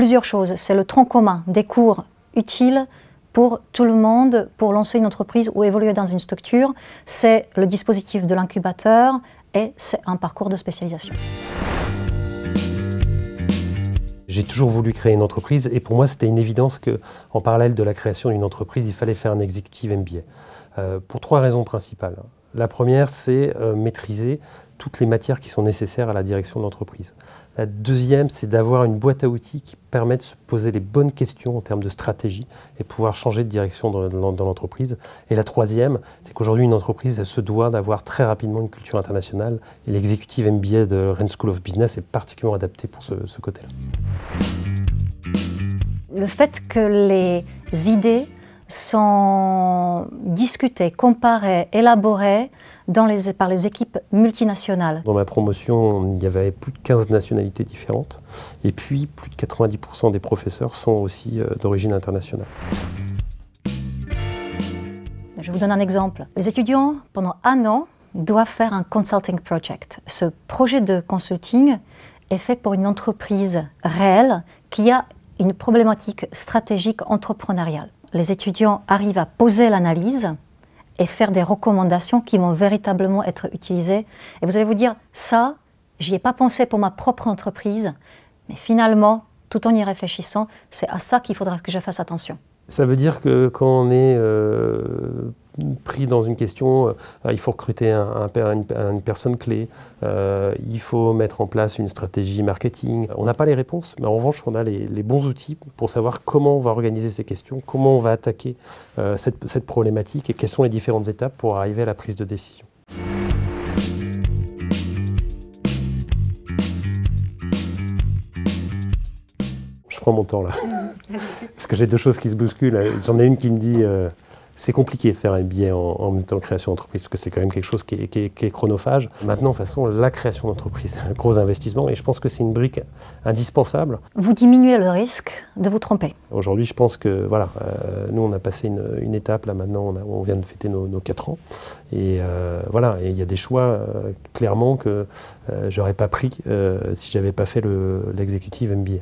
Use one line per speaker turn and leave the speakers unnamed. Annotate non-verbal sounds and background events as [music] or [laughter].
plusieurs choses. C'est le tronc commun des cours utiles pour tout le monde, pour lancer une entreprise ou évoluer dans une structure. C'est le dispositif de l'incubateur et c'est un parcours de spécialisation.
J'ai toujours voulu créer une entreprise et pour moi c'était une évidence qu'en parallèle de la création d'une entreprise, il fallait faire un exécutif MBA. Euh, pour trois raisons principales. La première, c'est euh, maîtriser toutes les matières qui sont nécessaires à la direction de l'entreprise. La deuxième, c'est d'avoir une boîte à outils qui permet de se poser les bonnes questions en termes de stratégie et pouvoir changer de direction dans, l'entreprise. Et la troisième, c'est qu'aujourd'hui, une entreprise, elle se doit d'avoir très rapidement une culture internationale. Et l'exécutive MBA de Rennes School of Business est particulièrement adapté pour ce, ce côté-là.
Le fait que les idées sont discutées, comparées, élaborées dans les, par les équipes multinationales.
Dans ma promotion, il y avait plus de 15 nationalités différentes et puis plus de 90% des professeurs sont aussi euh, d'origine internationale.
Je vous donne un exemple. Les étudiants, pendant un an, doivent faire un consulting project. Ce projet de consulting est fait pour une entreprise réelle qui a une problématique stratégique entrepreneuriale les étudiants arrivent à poser l'analyse et faire des recommandations qui vont véritablement être utilisées. Et vous allez vous dire, ça, j'y ai pas pensé pour ma propre entreprise, mais finalement, tout en y réfléchissant, c'est à ça qu'il faudra que je fasse attention.
Ça veut dire que quand on est euh, pris dans une question, euh, il faut recruter un, une, personne clé, euh, il faut mettre en place une stratégie marketing. On n'a pas les réponses, mais en revanche, on a les, bons outils pour savoir comment on va organiser ces questions, comment on va attaquer cette, cette problématique et quelles sont les différentes étapes pour arriver à la prise de décision. je prends mon temps là. [laughs] Que j'ai deux choses qui se bousculent. J'en ai une qui me dit euh, c'est compliqué de faire un billet en, même temps création d'entreprise, parce que c'est quand même quelque chose qui est, chronophage. Maintenant, de toute façon, la création d'entreprise, [laughs] un gros investissement, et je pense que c'est une brique indispensable.
Vous diminuez le risque de vous tromper.
Aujourd'hui, je pense que, voilà, euh, nous, on a passé une, étape, là maintenant, on, vient de fêter nos, nos 4 ans, et euh, voilà, et il y a des choix, clairement, que j'aurais pas pris si j'avais pas fait l'exécutif MBA.